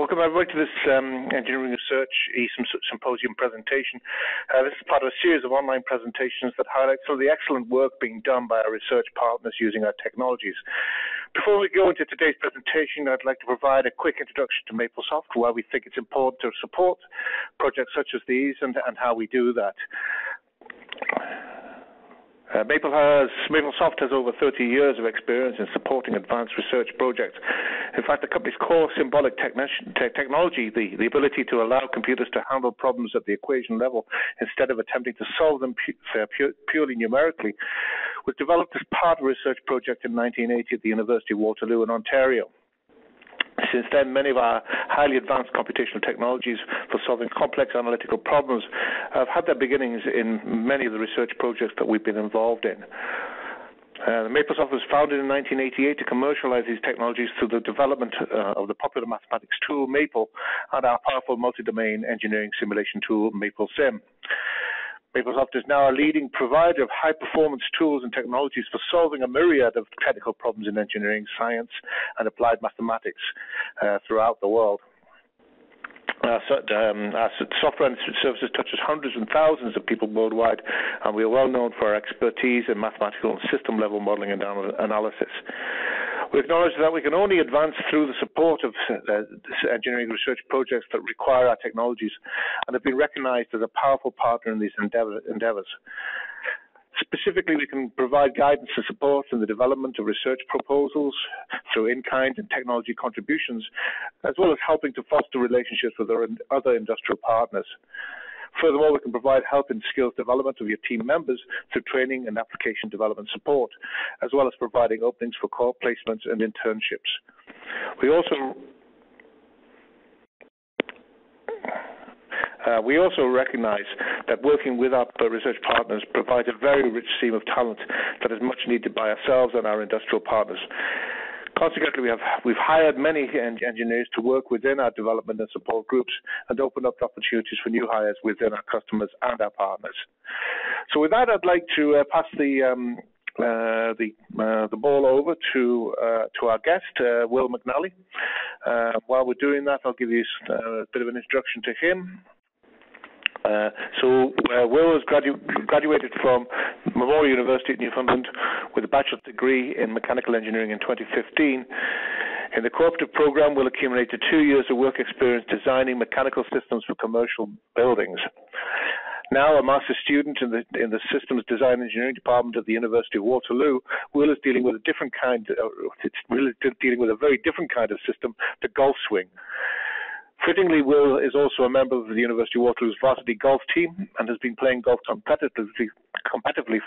Welcome everybody to this um, Engineering Research Symposium presentation. Uh, this is part of a series of online presentations that highlight some of the excellent work being done by our research partners using our technologies. Before we go into today's presentation, I'd like to provide a quick introduction to MapleSoft, why we think it's important to support projects such as these and, and how we do that. Uh, Maple has, MapleSoft has over 30 years of experience in supporting advanced research projects. In fact, the company's core symbolic technology, the, the ability to allow computers to handle problems at the equation level instead of attempting to solve them pu pu purely numerically, was developed as part of a research project in 1980 at the University of Waterloo in Ontario. Since then, many of our highly advanced computational technologies for solving complex analytical problems have had their beginnings in many of the research projects that we've been involved in. Uh, MapleSoft was founded in 1988 to commercialize these technologies through the development uh, of the popular mathematics tool Maple and our powerful multi-domain engineering simulation tool MapleSim. MapleSoft is now a leading provider of high performance tools and technologies for solving a myriad of technical problems in engineering, science, and applied mathematics uh, throughout the world. Our, um, our, software and services touches hundreds and thousands of people worldwide, and we are well known for our expertise in mathematical and system level modeling and analysis. We acknowledge that we can only advance through the support of uh, engineering research projects that require our technologies and have been recognized as a powerful partner in these endeavor, endeavors. Specifically, we can provide guidance and support in the development of research proposals through in-kind and technology contributions, as well as helping to foster relationships with our other industrial partners. Furthermore, we can provide help in skills development of your team members through training and application development support, as well as providing openings for core placements and internships. We also uh, we also recognize that working with our research partners provides a very rich stream of talent that is much needed by ourselves and our industrial partners. Consequently, we have we've hired many engineers to work within our development and support groups and open up opportunities for new hires within our customers and our partners. So, with that, I'd like to uh, pass the um, uh, the uh, the ball over to uh, to our guest, uh, Will McNally. Uh, while we're doing that, I'll give you a bit of an introduction to him. Uh, so uh, Will has gradu- graduated from Memorial University at Newfoundland with a bachelor's degree in mechanical engineering in 2015. In the cooperative program, Will accumulated two years of work experience designing mechanical systems for commercial buildings. Now a master's student in the in the Systems Design Engineering Department of the University of Waterloo, Will is dealing with a different kind. Of, it's really dealing with a very different kind of system, the golf swing. Fittingly, Will is also a member of the University of Waterloo's varsity golf team and has been playing golf competitively, competitively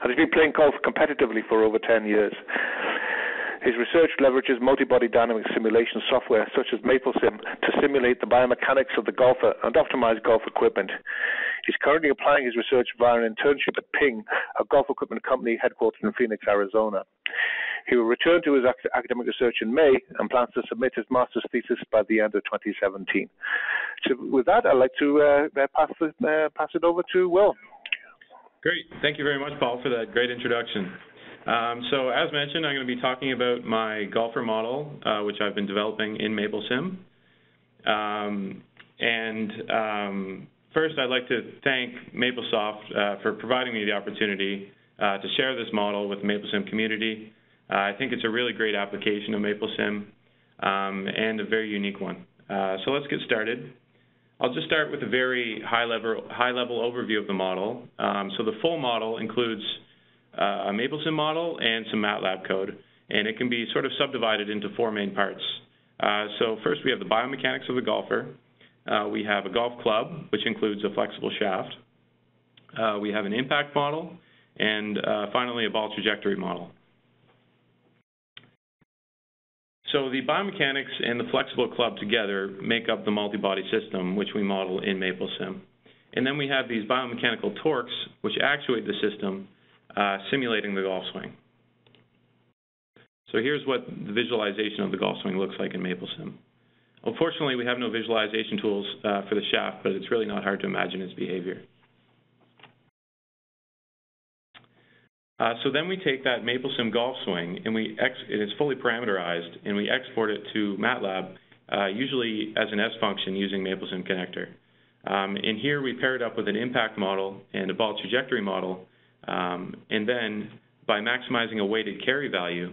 has been playing golf competitively for over 10 years. His research leverages multi-body dynamic simulation software such as MapleSim to simulate the biomechanics of the golfer and optimize golf equipment. He's currently applying his research via an internship at Ping, a golf equipment company headquartered in Phoenix, Arizona. He will return to his academic research in May and plans to submit his master's thesis by the end of 2017. So with that, I'd like to uh, pass, the, uh, pass it over to Will. Great. Thank you very much, Paul, for that great introduction. Um, so as mentioned, I'm going to be talking about my golfer model, uh, which I've been developing in MapleSim. Um, and um, first, I'd like to thank MapleSoft uh, for providing me the opportunity uh, to share this model with the MapleSim community. Uh, I think it's a really great application of MapleSim um, and a very unique one. Uh, so let's get started. I'll just start with a very high level, high level overview of the model. Um, so the full model includes uh, a MapleSim model and some MATLAB code, and it can be sort of subdivided into four main parts. Uh, so first we have the biomechanics of the golfer. Uh, we have a golf club, which includes a flexible shaft. Uh, we have an impact model, and finally a ball trajectory model. So the biomechanics and the flexible club together make up the multi-body system, which we model in MapleSim. And then we have these biomechanical torques, which actuate the system, uh, simulating the golf swing. So here's what the visualization of the golf swing looks like in MapleSim. Unfortunately, we have no visualization tools uh, for the shaft, but it's really not hard to imagine its behavior. So then we take that MapleSim golf swing and we it is fully parameterized and we export it to MATLAB uh, usually as an S function using MapleSim connector. Um, and here we pair it up with an impact model and a ball trajectory model, um, and then by maximizing a weighted carry value,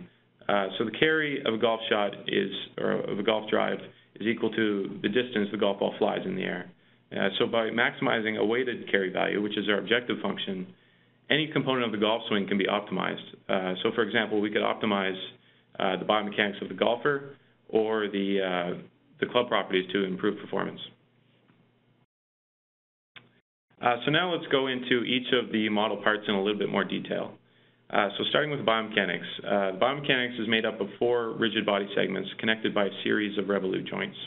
uh, so the carry of a golf shot is, or of a golf drive, is equal to the distance the golf ball flies in the air. Uh, so by maximizing a weighted carry value, which is our objective function, any component of the golf swing can be optimized. Uh, so for example, we could optimize uh, the biomechanics of the golfer or the, uh, the club properties to improve performance. Uh, so now let's go into each of the model parts in a little bit more detail. Uh, so starting with biomechanics. Uh, biomechanics is made up of four rigid body segments connected by a series of revolute joints.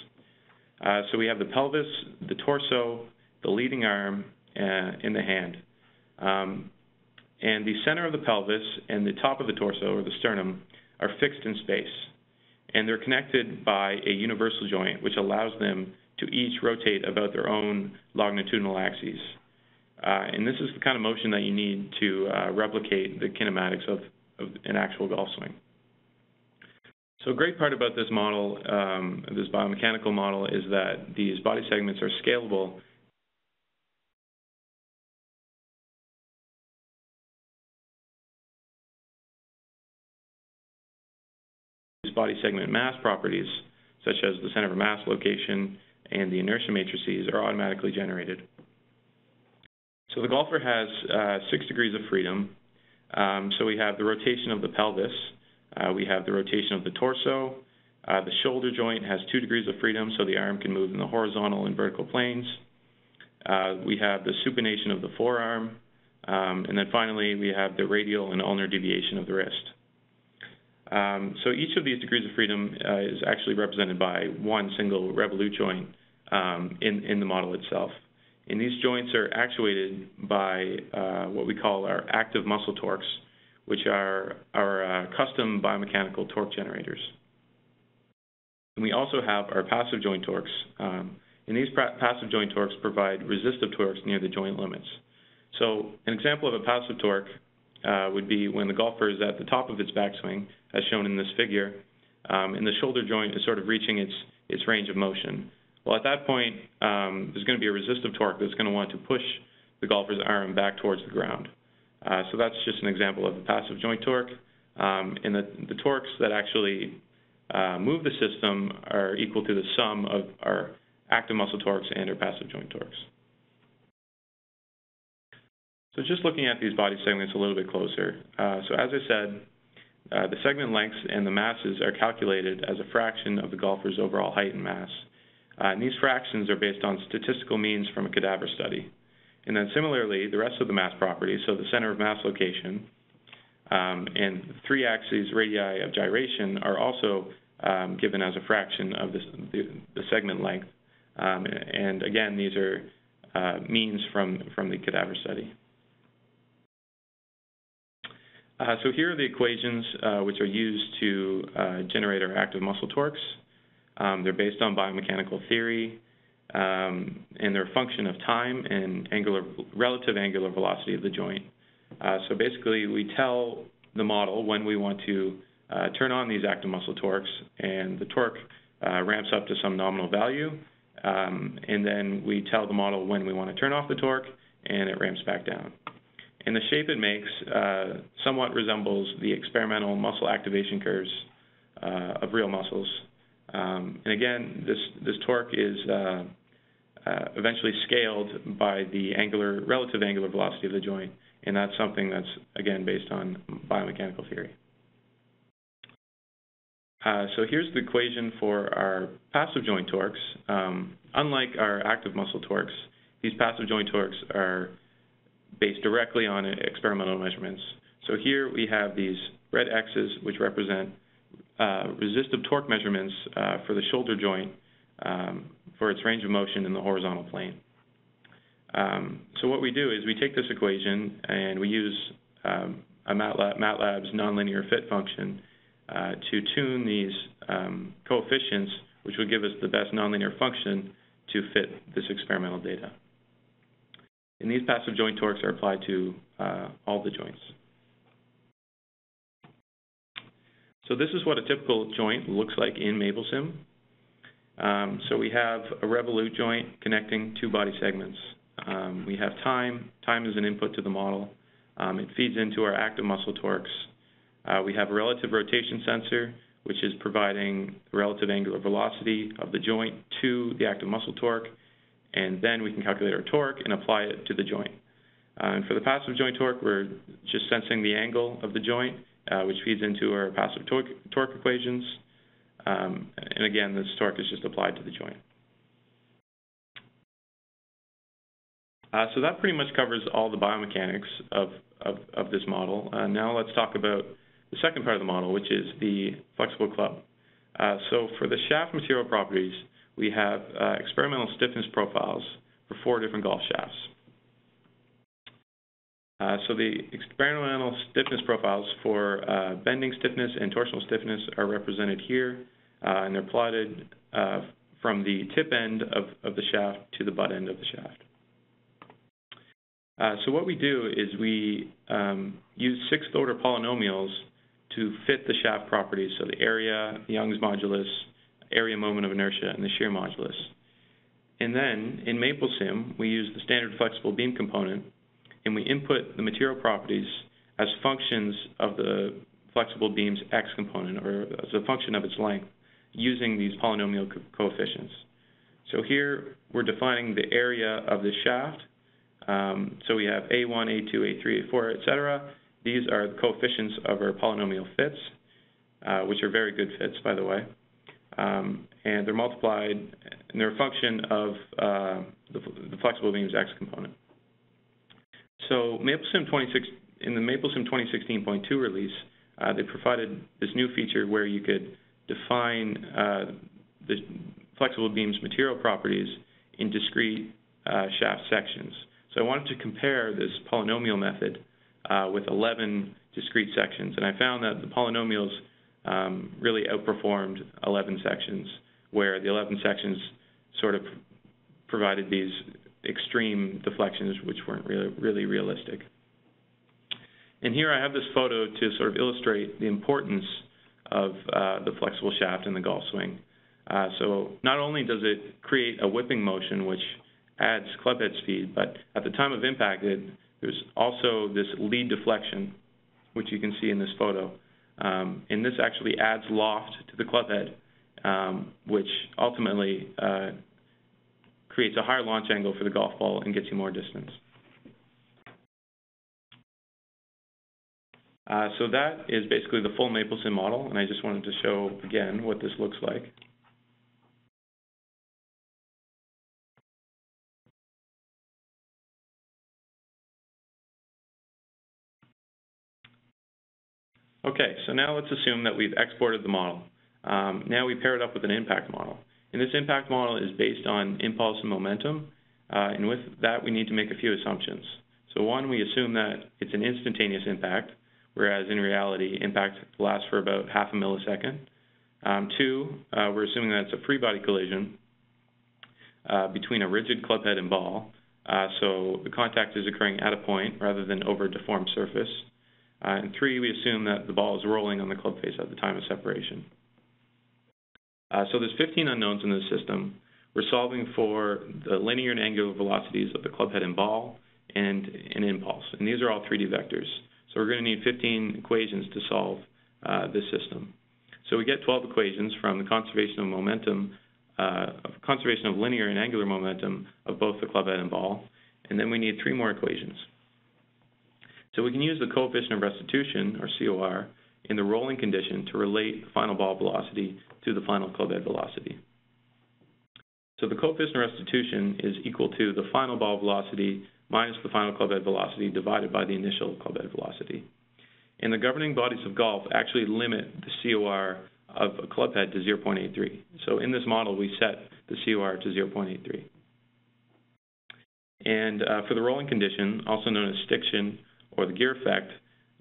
So we have the pelvis, the torso, the leading arm, and the hand. Um, and the center of the pelvis and the top of the torso, or the sternum, are fixed in space. And they're connected by a universal joint, which allows them to each rotate about their own longitudinal axes. Uh, and this is the kind of motion that you need to uh, replicate the kinematics of, of, an actual golf swing. So a great part about this model, um, this biomechanical model, is that these body segments are scalable body segment mass properties, such as the center of mass location and the inertia matrices, are automatically generated. So the golfer has uh, six degrees of freedom. Um, so we have the rotation of the pelvis, uh, we have the rotation of the torso, uh, the shoulder joint has two degrees of freedom, so the arm can move in the horizontal and vertical planes. Uh, we have the supination of the forearm, um, and then finally we have the radial and ulnar deviation of the wrist. Um, so each of these degrees of freedom uh, is actually represented by one single revolute joint um, in, in the model itself. And these joints are actuated by uh, what we call our active muscle torques, which are our uh, custom biomechanical torque generators. And we also have our passive joint torques. Um, and these passive joint torques provide resistive torques near the joint limits. So an example of a passive torque uh, would be when the golfer is at the top of its backswing, as shown in this figure, um, and the shoulder joint is sort of reaching its, its range of motion. Well, at that point, um, there's going to be a resistive torque that's going to want to push the golfer's arm back towards the ground. Uh, so that's just an example of a passive joint torque. Um, and the, the, torques that actually uh, move the system are equal to the sum of our active muscle torques and our passive joint torques. So just looking at these body segments a little bit closer. Uh, so as I said, uh, the segment lengths and the masses are calculated as a fraction of the golfer's overall height and mass. Uh, and these fractions are based on statistical means from a cadaver study. And then similarly, the rest of the mass properties, so the center of mass location um, and three axes radii of gyration are also um, given as a fraction of this, the, the, segment length. Um, and again, these are uh, means from, from the cadaver study. Uh, so here are the equations uh, which are used to uh, generate our active muscle torques. Um, they're based on biomechanical theory, um, and they're a function of time and angular, relative angular velocity of the joint. Uh, so basically, we tell the model when we want to uh, turn on these active muscle torques, and the torque uh, ramps up to some nominal value, um, and then we tell the model when we want to turn off the torque, and it ramps back down. And the shape it makes uh, somewhat resembles the experimental muscle activation curves uh, of real muscles. Um, and again, this, this torque is uh, uh, eventually scaled by the angular, relative angular velocity of the joint, and that's something that's, again, based on biomechanical theory. Uh, so here's the equation for our passive joint torques. Um, unlike our active muscle torques, these passive joint torques are based directly on experimental measurements. So here we have these red X's, which represent uh, resistive torque measurements uh, for the shoulder joint um, for its range of motion in the horizontal plane. Um, so what we do is we take this equation and we use um, a MATLAB, MATLAB's nonlinear fit function uh, to tune these um, coefficients, which would give us the best nonlinear function to fit this experimental data. And these passive joint torques are applied to uh, all the joints. So this is what a typical joint looks like in MapleSim. Um, so we have a revolute joint connecting two body segments. Um, we have time. Time is an input to the model. Um, it feeds into our active muscle torques. Uh, we have a relative rotation sensor, which is providing relative angular velocity of the joint to the active muscle torque, and then we can calculate our torque and apply it to the joint. Uh, and for the passive joint torque, we're just sensing the angle of the joint, uh, which feeds into our passive torque, torque equations. Um, and again, this torque is just applied to the joint. Uh, so that pretty much covers all the biomechanics of, of, of this model. Uh, now let's talk about the second part of the model, which is the flexible club. Uh, so for the shaft material properties, we have uh, experimental stiffness profiles for four different golf shafts. Uh, so the experimental stiffness profiles for uh, bending stiffness and torsional stiffness are represented here, uh, and they're plotted uh, from the tip end of, of, the shaft to the butt end of the shaft. Uh, so what we do is we um, use sixth order polynomials to fit the shaft properties, so the area, Young's modulus, area moment of inertia, and the shear modulus. And then in MapleSim, we use the standard flexible beam component and we input the material properties as functions of the flexible beam's x component, or as a function of its length, using these polynomial co coefficients. So here we're defining the area of the shaft. Um, so we have A1, A2, A3, A4, etc. These are the coefficients of our polynomial fits, uh, which are very good fits, by the way. Um, and they're multiplied, and they're a function of uh, the, the flexible beam's x component. So MapleSim 26 in the MapleSim 2016.2 release, uh, they provided this new feature where you could define uh, the flexible beam's material properties in discrete uh, shaft sections. So I wanted to compare this polynomial method uh, with 11 discrete sections, and I found that the polynomials um, really outperformed 11 sections, where the 11 sections sort of provided these extreme deflections which weren't really, really realistic. And here I have this photo to sort of illustrate the importance of uh, the flexible shaft in the golf swing. Uh, so not only does it create a whipping motion which adds clubhead speed, but at the time of impact it, there's also this lead deflection, which you can see in this photo. Um, and this actually adds loft to the clubhead, um, which ultimately uh, creates a higher launch angle for the golf ball and gets you more distance. Uh, so that is basically the full MapleSim model, and I just wanted to show again what this looks like. Okay, so now let's assume that we've exported the model. Um, now we pair it up with an impact model. And this impact model is based on impulse and momentum, uh, and with that we need to make a few assumptions. So one, we assume that it's an instantaneous impact, whereas in reality, impact lasts for about half a millisecond. Um, two, uh, we're assuming that it's a free body collision uh, between a rigid club head and ball, uh, so the contact is occurring at a point rather than over a deformed surface. Uh, and three, we assume that the ball is rolling on the club face at the time of separation. Uh, so there's 15 unknowns in this system. We're solving for the linear and angular velocities of the club head and ball and an impulse. And these are all 3D vectors. So we're going to need 15 equations to solve uh, this system. So we get 12 equations from the conservation of momentum, uh, conservation of linear and angular momentum of both the club head and ball. And then we need three more equations. So we can use the coefficient of restitution, or COR, in the rolling condition to relate the final ball velocity to the final club head velocity. So the coefficient of restitution is equal to the final ball velocity minus the final club head velocity divided by the initial club head velocity. And the governing bodies of golf actually limit the COR of a club head to 0.83. So in this model, we set the COR to 0.83. And uh, for the rolling condition, also known as stiction or the gear effect,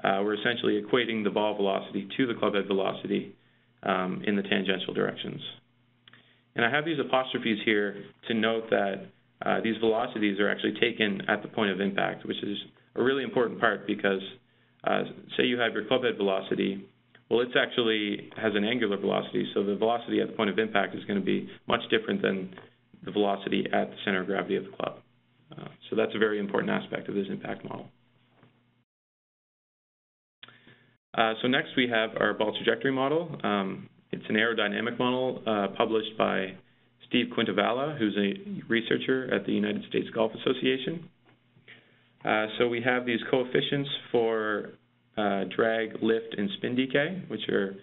uh, we're essentially equating the ball velocity to the clubhead velocity um, in the tangential directions. And I have these apostrophes here to note that uh, these velocities are actually taken at the point of impact, which is a really important part because uh, say you have your clubhead velocity Well, it actually has an angular velocity, so the velocity at the point of impact is going to be much different than the velocity at the center of gravity of the club. Uh, so that's a very important aspect of this impact model. So next we have our ball trajectory model. Um, it's an aerodynamic model uh, published by Steve Quintavalla, who's a researcher at the United States Golf Association. Uh, so we have these coefficients for uh, drag, lift, and spin decay, which are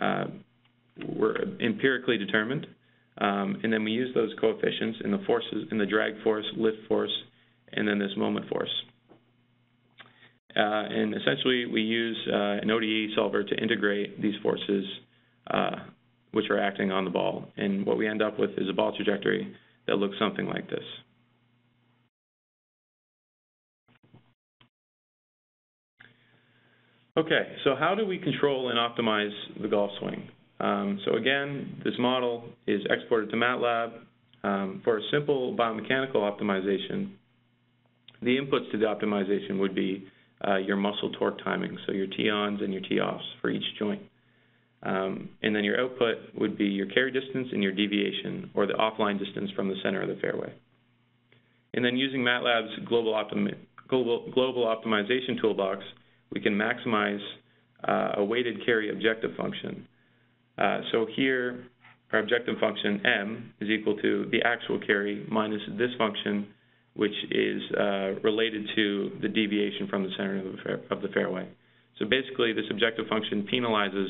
uh, were empirically determined. Um, and then we use those coefficients in the forces, in the drag force, lift force, and then this moment force. Uh, and essentially, we use uh, an ODE solver to integrate these forces uh, which are acting on the ball. And what we end up with is a ball trajectory that looks something like this. Okay, so how do we control and optimize the golf swing? Um, so again, this model is exported to MATLAB. Um, for a simple biomechanical optimization, the inputs to the optimization would be uh, your muscle torque timing, so your T-ons and your T-offs for each joint. Um, and then your output would be your carry distance and your deviation, or the offline distance from the center of the fairway. And then using MATLAB's global, optimi global, global optimization toolbox, we can maximize uh, a weighted carry objective function. Uh, so here, our objective function m is equal to the actual carry minus this function, which is uh, related to the deviation from the center of the, fair of the fairway. So basically, this objective function penalizes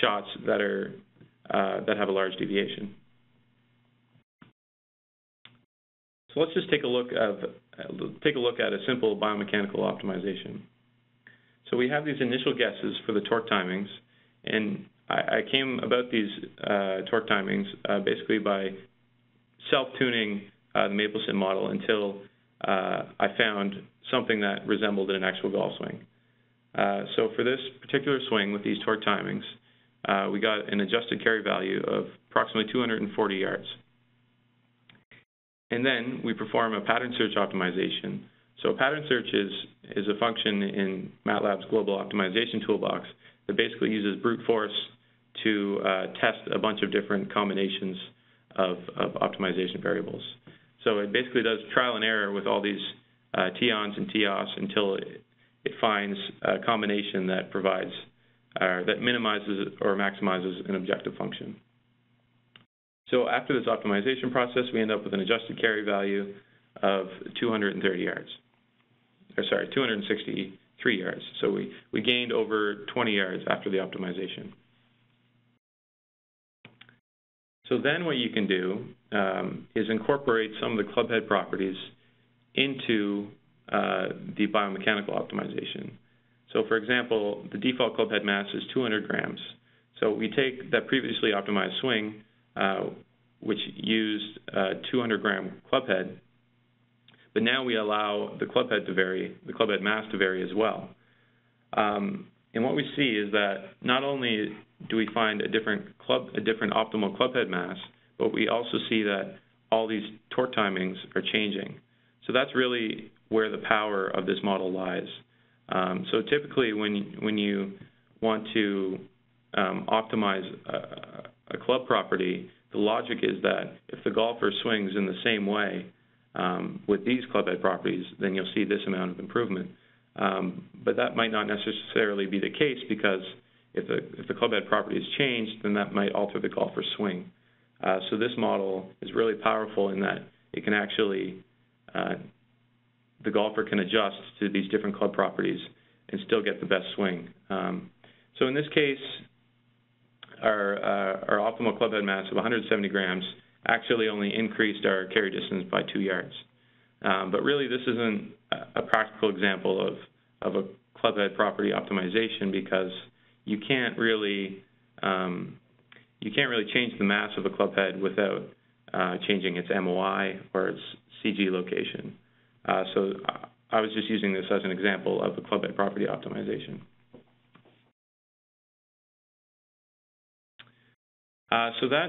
shots that are uh, that have a large deviation. So let's just take a look of take a look at a simple biomechanical optimization. So we have these initial guesses for the torque timings, and I, I came about these uh, torque timings uh, basically by self-tuning the MapleSim model until uh, I found something that resembled an actual golf swing. Uh, so for this particular swing with these torque timings, uh, we got an adjusted carry value of approximately 240 yards. And then we perform a pattern search optimization. So pattern search is, is a function in MATLAB's global optimization toolbox that basically uses brute force to uh, test a bunch of different combinations of, of, optimization variables. So it basically does trial and error with all these uh, T-ons and T-offs until it, it finds a combination that provides uh, that minimizes or maximizes an objective function. So after this optimization process, we end up with an adjusted carry value of 230 yards, or sorry, 263 yards. So we, we gained over 20 yards after the optimization. So then what you can do um, is incorporate some of the clubhead properties into uh, the biomechanical optimization. So for example, the default club head mass is 200 grams. So we take that previously optimized swing, uh, which used a 200 gram club head, but now we allow the club head to vary, the club head mass to vary as well. Um, and what we see is that not only do we find a different club, a different optimal club head mass, but we also see that all these torque timings are changing. So that's really where the power of this model lies. Um, so typically, when when you want to um, optimize a, a, club property, the logic is that if the golfer swings in the same way um, with these club head properties, then you'll see this amount of improvement. Um, but that might not necessarily be the case because if the, if the club head property is changed, then that might alter the golfer's swing. Uh, so this model is really powerful in that it can actually uh, the golfer can adjust to these different club properties and still get the best swing. Um, so in this case, our, uh, our optimal club head mass of 170 grams actually only increased our carry distance by two yards. Um, but really, this isn't a practical example of, of a club head property optimization because you can't really um, you can't really change the mass of a club head without uh, changing its MOI or its CG location. Uh, so I was just using this as an example of a club head property optimization. Uh, so that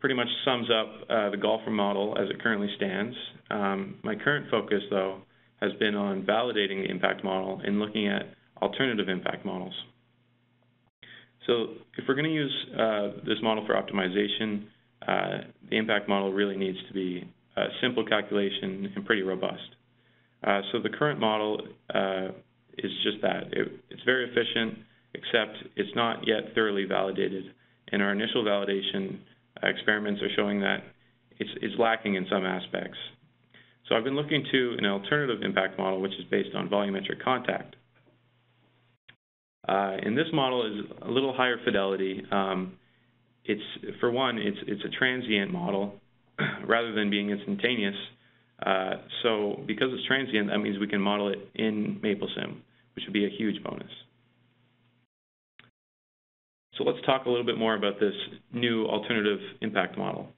pretty much sums up uh, the golfer model as it currently stands. Um, my current focus, though, has been on validating the impact model and looking at alternative impact models. So if we're going to use uh, this model for optimization, uh, the impact model really needs to be a simple calculation and pretty robust. Uh, so the current model uh, is just that. It, it's very efficient, except it's not yet thoroughly validated. And our initial validation experiments are showing that it's, it's lacking in some aspects. So I've been looking to an alternative impact model, which is based on volumetric contact. Uh, and this model is a little higher fidelity. Um, it's for one, it's it's a transient model rather than being instantaneous. Uh, so because it's transient, that means we can model it in MapleSim, which would be a huge bonus. So let's talk a little bit more about this new alternative impact model.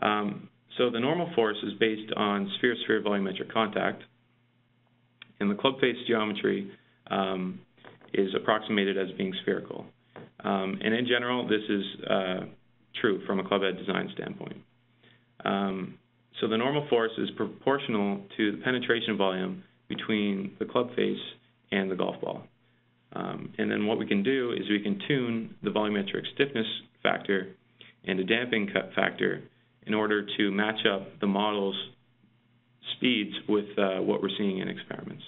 Um, so the normal force is based on sphere-sphere volumetric contact, and the club face geometry um, is approximated as being spherical. Um, and in general, this is uh, true from a club head design standpoint. Um, so the normal force is proportional to the penetration volume between the club face and the golf ball. Um, and then what we can do is we can tune the volumetric stiffness factor and a damping cut factor in order to match up the model's speeds with uh, what we're seeing in experiments.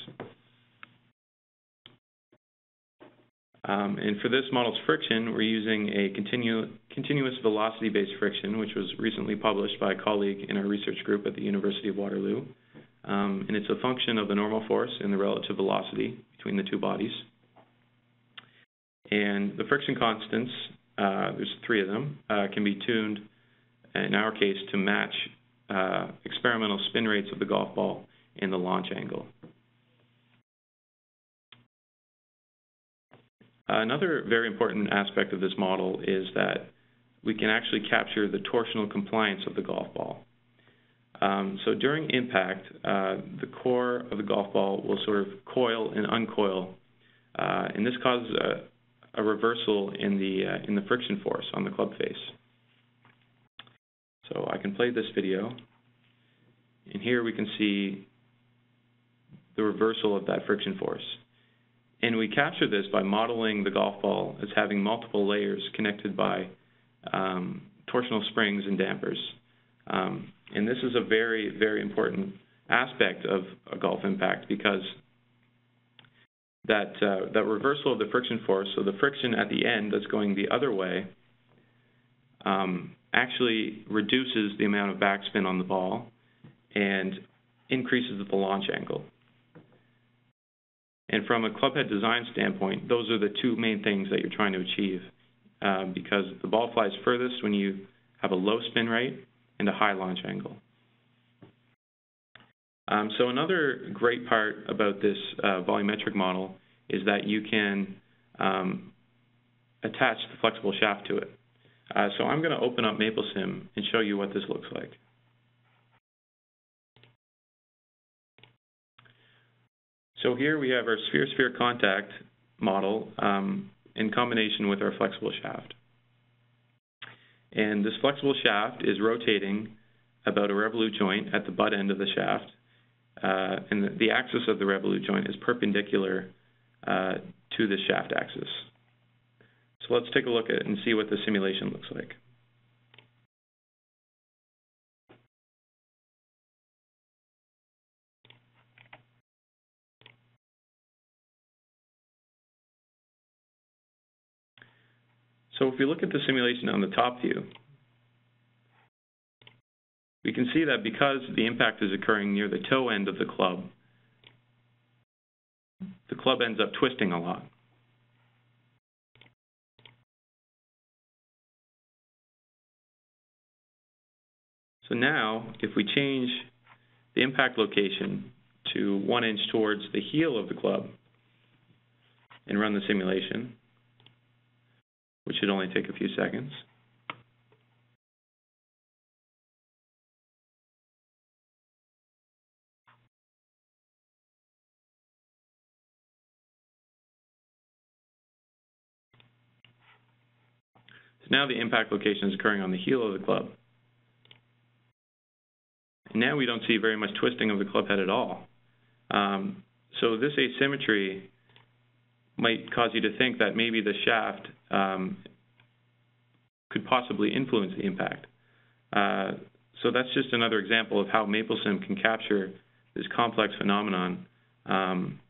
Um, and for this model's friction, we're using a continu continuous velocity-based friction, which was recently published by a colleague in our research group at the University of Waterloo. Um, and it's a function of the normal force and the relative velocity between the two bodies. And the friction constants, uh, there's three of them, uh, can be tuned, in our case, to match uh, experimental spin rates of the golf ball and the launch angle. Another very important aspect of this model is that we can actually capture the torsional compliance of the golf ball. Um, so during impact, uh, the core of the golf ball will sort of coil and uncoil, uh, and this causes a, a reversal in the uh, in the friction force on the club face. So I can play this video, and here we can see the reversal of that friction force. And we capture this by modeling the golf ball as having multiple layers connected by um, torsional springs and dampers. Um, and this is a very, very important aspect of a golf impact because that, uh, that reversal of the friction force, so the friction at the end that's going the other way, um, actually reduces the amount of backspin on the ball and increases the launch angle. And from a clubhead design standpoint, those are the two main things that you're trying to achieve uh, because the ball flies furthest when you have a low spin rate and a high launch angle. Um, so another great part about this uh, volumetric model is that you can um, attach the flexible shaft to it. Uh, so I'm going to open up MapleSim and show you what this looks like. So here we have our sphere-sphere contact model um, in combination with our flexible shaft. And this flexible shaft is rotating about a revolute joint at the butt end of the shaft. Uh, and the, the, axis of the revolute joint is perpendicular uh, to the shaft axis. So let's take a look at it and see what the simulation looks like. So if we look at the simulation on the top view, we can see that because the impact is occurring near the toe end of the club, the club ends up twisting a lot. So now, if we change the impact location to one inch towards the heel of the club and run the simulation, which should only take a few seconds. So now the impact location is occurring on the heel of the club. And now we don't see very much twisting of the club head at all. Um, so this asymmetry might cause you to think that maybe the shaft um, could possibly influence the impact. Uh, so that's just another example of how MapleSim can capture this complex phenomenon. Um,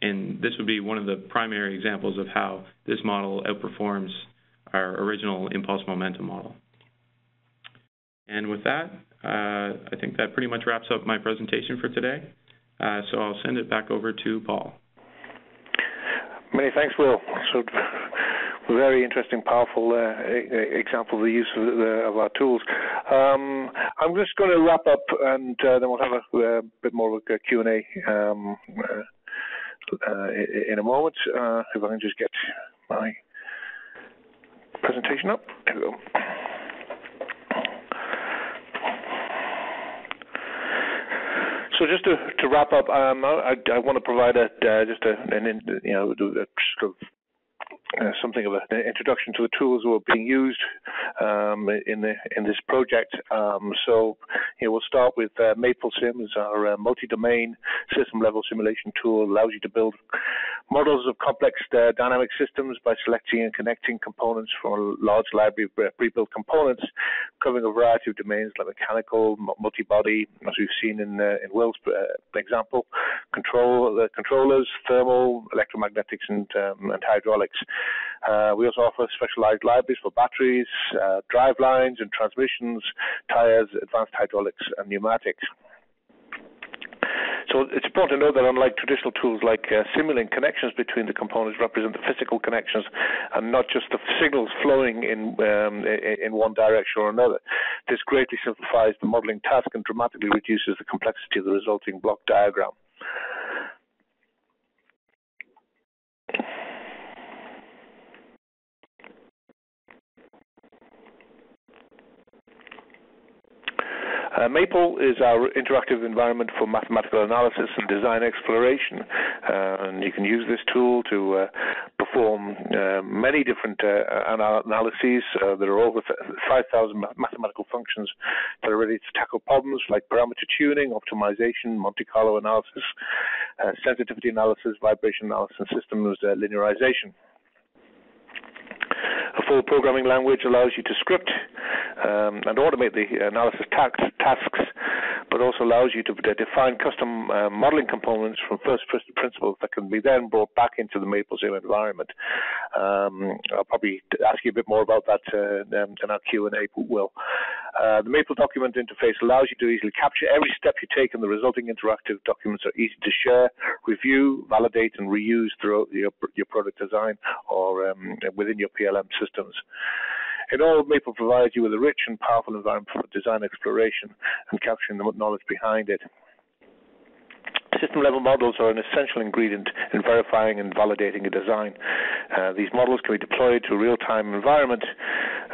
and this would be one of the primary examples of how this model outperforms our original impulse momentum model. And with that, uh, I think that pretty much wraps up my presentation for today. Uh, so I'll send it back over to Paul. Many thanks, Will. So, very interesting, powerful uh, example of the use of, the, of our tools. Um, I'm just going to wrap up, and uh, then we'll have a, a, bit more of a Q&A um, uh, in a moment. Uh, if I can just get my presentation up. There we go. So just to, to wrap up, um, I, I, want to provide a, uh, just a, an, you know, a sort of uh, something of an introduction to the tools that are being used um, in the in this project. Um, so, we'll start with uh, MapleSim as our uh, multi-domain system-level simulation tool. Allows you to build models of complex uh, dynamic systems by selecting and connecting components from a large library of pre-built components, covering a variety of domains like mechanical, multi-body, as we've seen in uh, in Will's uh, example, control controllers, thermal, electromagnetics, and um, and hydraulics. Uh, we also offer specialized libraries for batteries, uh, drive lines and transmissions, tires, advanced hydraulics, and pneumatics. So it's important to know that unlike traditional tools like uh, Simulink, connections between the components represent the physical connections and not just the signals flowing in um, in one direction or another. This greatly simplifies the modeling task and dramatically reduces the complexity of the resulting block diagram. Uh, Maple is our interactive environment for mathematical analysis and design exploration. Uh, and you can use this tool to uh, perform uh, many different uh, analyses. Uh, there are over 5,000 mathematical functions that are ready to tackle problems like parameter tuning, optimization, Monte Carlo analysis, sensitivity analysis, vibration analysis, and systems linearization. A full programming language allows you to script um, and automate the analysis tasks, but also allows you to define custom uh, modeling components from first principles that can be then brought back into the MapleSim environment. Um, I'll probably ask you a bit more about that uh, in our Q&A, but will. Uh, the Maple document interface allows you to easily capture every step you take, and the resulting interactive documents are easy to share, review, validate, and reuse throughout your, your product design or um, within your Systems. In all, Maple provides you with a rich and powerful environment for design exploration and capturing the knowledge behind it. System level models are an essential ingredient in verifying and validating a design. Uh, these models can be deployed to a real time environment.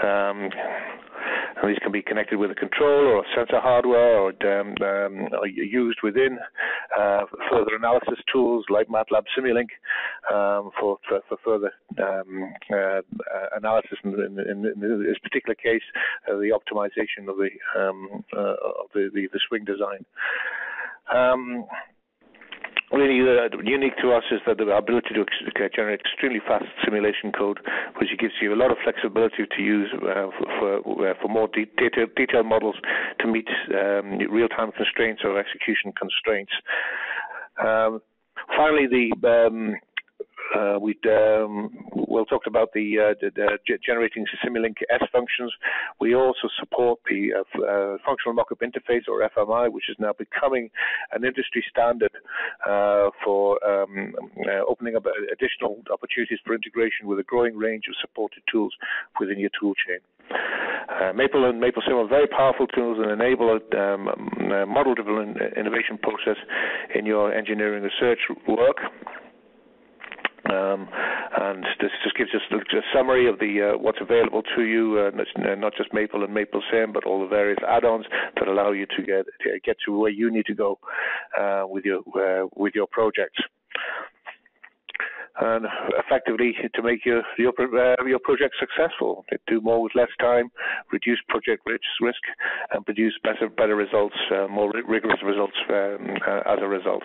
Um, and these can be connected with a controller or sensor hardware or, um, um, used within uh, further analysis tools like MATLAB Simulink um, for, for, for, further um, uh, analysis. In, in, in, this particular case, uh, the optimization of the um, uh, of the, the, the, swing design. Really uh, unique to us is that the ability to generate extremely fast simulation code, which gives you a lot of flexibility to use uh, for for, uh, for more de- detailed, detailed models to meet um, real-time constraints or execution constraints. Um, finally, the um, uh, we um, Will talked about the, uh, the, the, generating Simulink S functions. We also support the uh, uh functional mockup interface or FMI, which is now becoming an industry standard uh, for um, uh, opening up additional opportunities for integration with a growing range of supported tools within your tool chain. Maple and MapleSim are very powerful tools and enable a um, model-driven innovation process in your engineering research work. Um, and this just gives us a summary of the uh, what's available to you, uh, not just Maple and MapleSim, but all the various add-ons that allow you to get to get to where you need to go uh, with your uh, with your projects. And effectively to make your your uh, your project successful, do more with less time, reduce project risk, and produce better better results, uh, more rigorous results um, as a result.